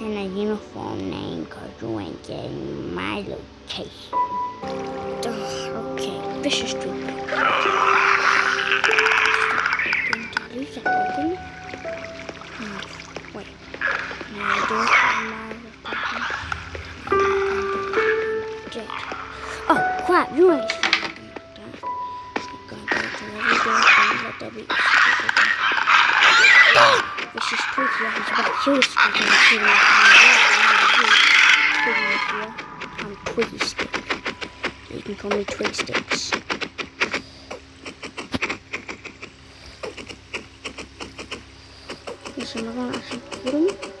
in a uniform name because you ain't getting my location. Ugh, okay, this is stupid. Wait. Now I do it for my. Oh, crap, you ain't I was about to speaking to I'm Twiggy Stick. You can call me Twig Sticks. Yes, I'm gonna actually put him.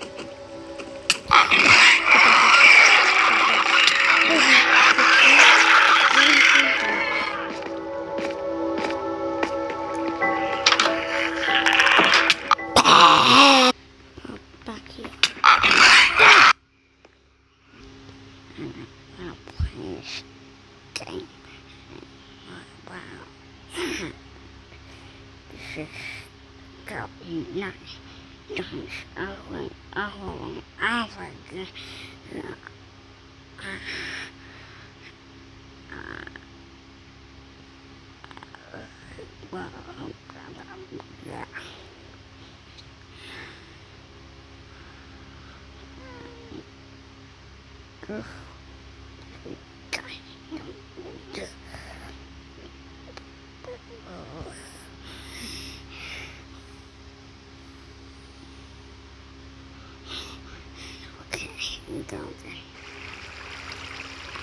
Okay.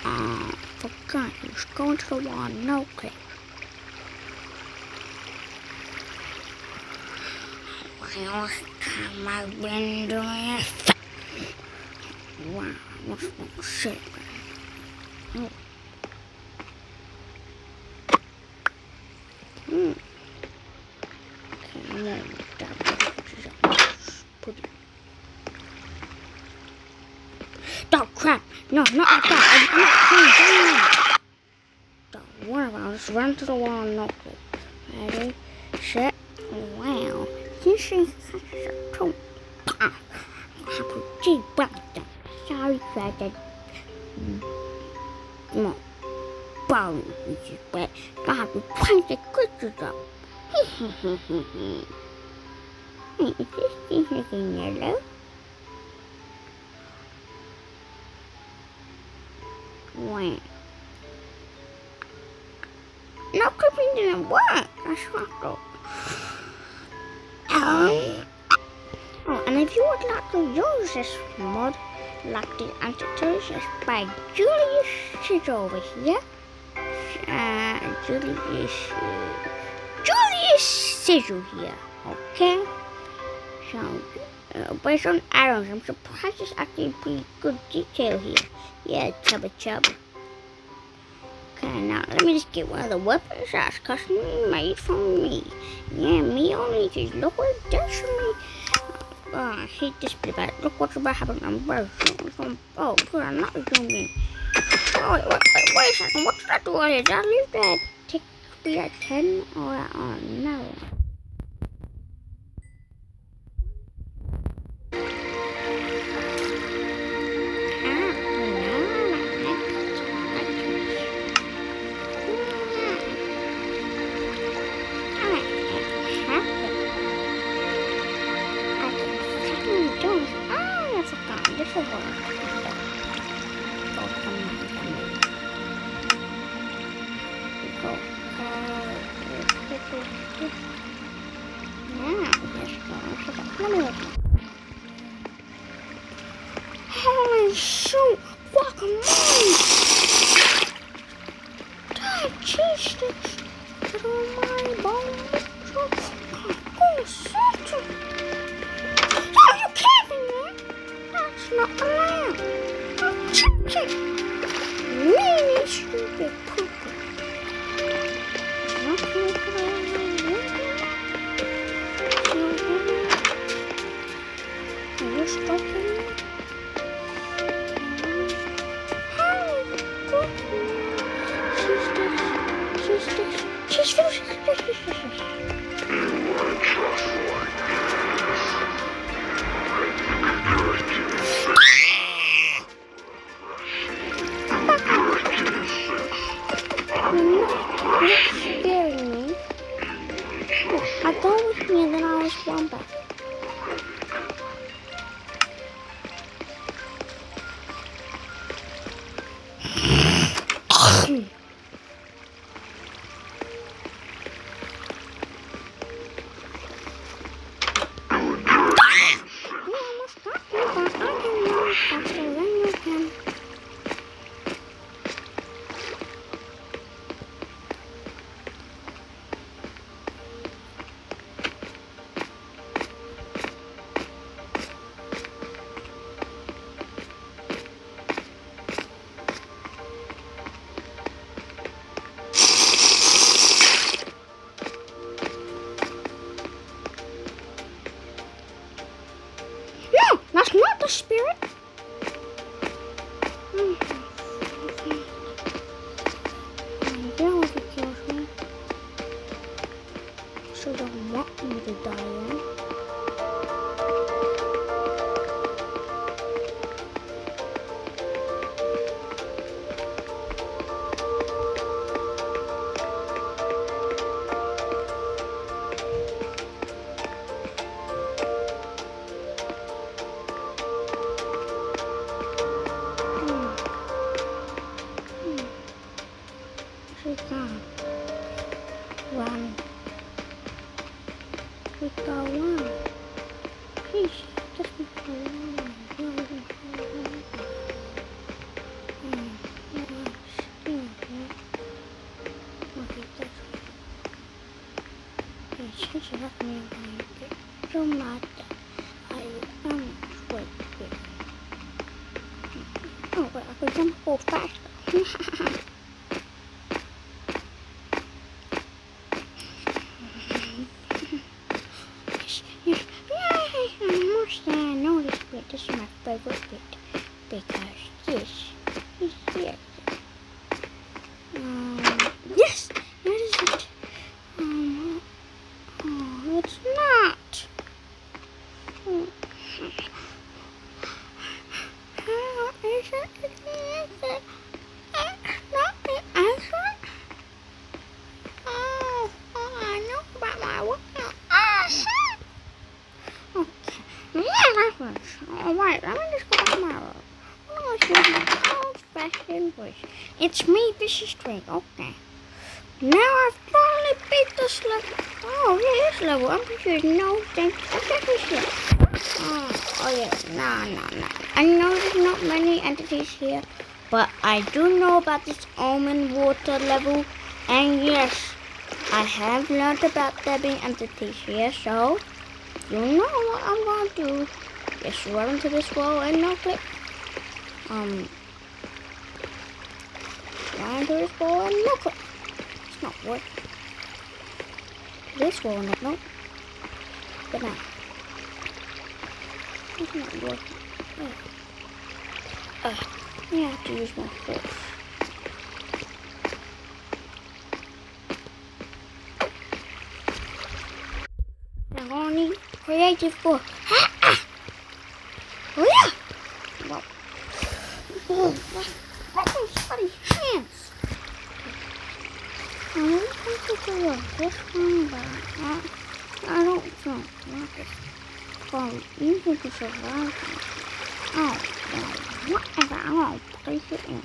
Uh, forgot was going to the wall. No click. Well, come my window. Wow, what's that shit? Hmm. Put it. Oh crap! No, not like that. I'm not doing. Don't worry about it. Just run to the wall and knock it. Ready, set, wow. This is such a cool. Ah, I put G back down. Sorry for that. No. Ball which is bad. I have to punch the creatures up. Hey, is this thing in yellow? Wait. No clipping didn't work. I swapped up. Oh, and if you would like to use this mod, like the Antithesis by Julius is over here. Uh, Julius, Julius Sizzle here, okay? So, uh, based on arrows, I'm surprised it's actually pretty good detail here. Yeah, chubba chubba. Okay, now let me just get one of the weapons that's custom made for me. Yeah, me only just look what it does for me. Oh, I hate this bit about. Look what's about happening version. Oh, good, I'm not zooming. Oh, wait, wait, wait, wait a second. What did I do earlier? Did I leave that tick be at 10? Oh, oh no. Holy shoot! Guacamole! Dad, cheese sticks! On my bone! Oh, such. Oh, you there? That's not allowed! Oh, chicken! Meanie, stupid window. Are you Okay, that's Okay, since you left me alone, so that I am wait. Oh, wait, I could jump so fast. Yes, yes. Yay! I must uh, know this bit. This is my favorite bit. Because this is it. Um, yes! That is it. Um, oh, it's not. Hmm. How is it? Is it? Uh, not the answer? Oh, oh, I know about my work. Uh-huh. Okay. Yeah, reference. All right, let me just go back to my room. Oh, it's my old-fashioned voice. It's me, this is Drake. Okay. Now I've finally beat this level. Oh, yeah, this level. I'm pretty sure no thing. Here. Oh, oh yeah, no, no, no. I know there's not many entities here, but I do know about this almond water level. And yes, I have learned about there being entities here, so you know what I'm gonna do. Just run into this wall and no click. Um, this wall and no. It's not working. This wall, no, no. But now. It's not working. Oh. Uh, I have to use my force. I'm gonna need creative force. Ah, ah. Oh yeah! Well, oh, what? Oh, sweaty hands. I don't think it's a work this one, but I, I don't think like it's probably easy to survive. Oh, well, whatever. I'm gonna place it in.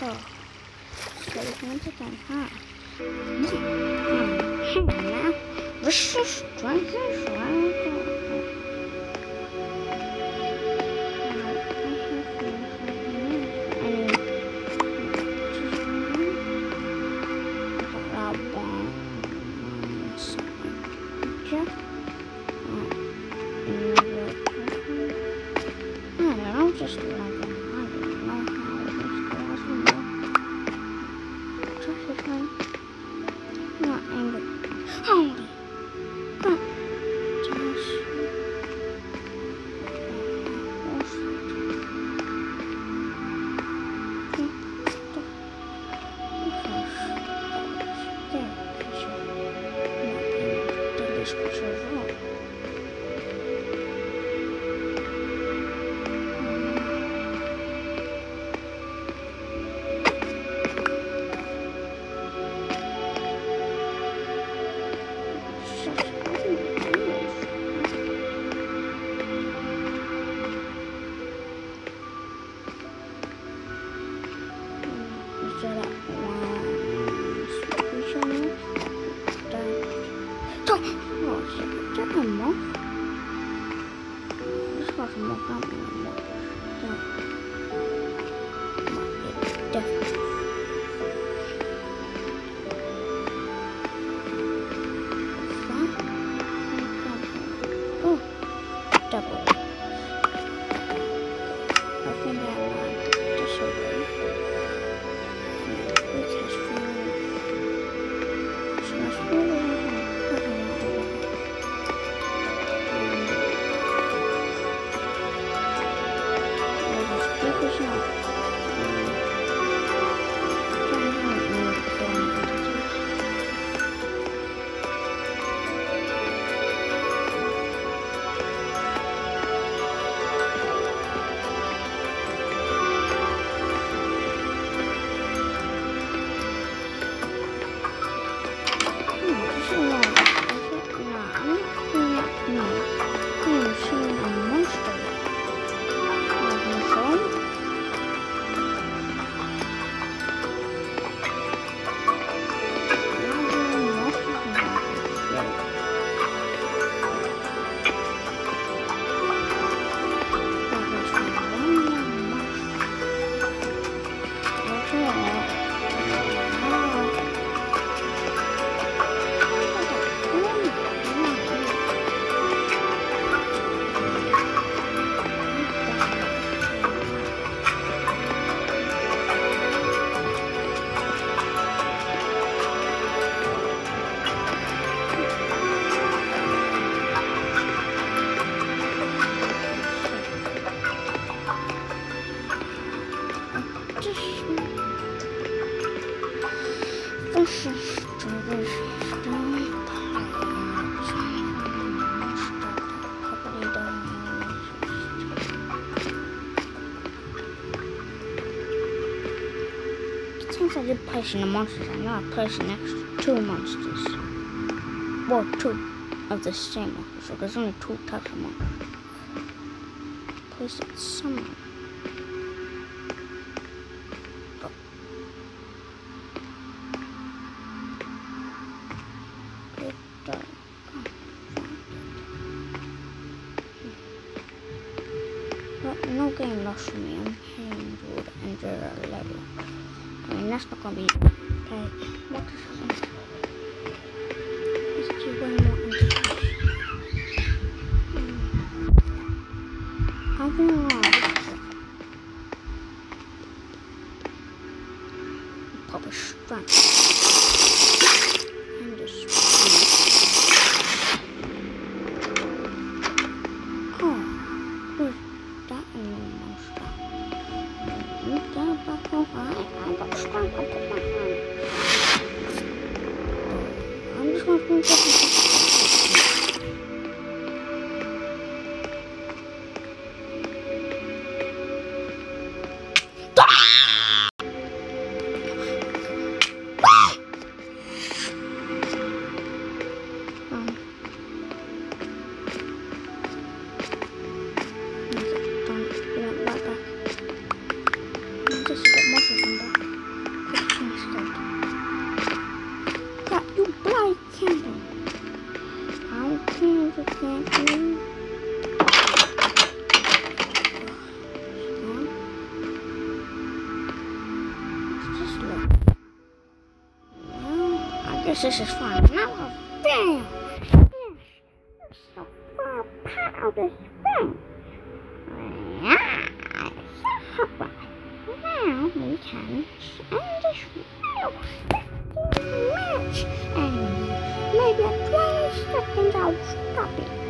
Go. Steady hands again, huh? Hmm. Hang on now. This is strength and strength. Oh, I did place in the monsters, I'm gonna place next two monsters. Well, two of the same monster, so there's only two types of monsters. Place it somewhere. But no game lost for me. I'm heading toward enter a level. I mean, that's not gonna be okay. What is happening? Let's do one more introduction. I've been around this stuff. Pop a strength. This is fine. Now I'll bam! Yes, so far part this thing. Now we can end this real 15 minutes and maybe a 20 seconds I'll stop it.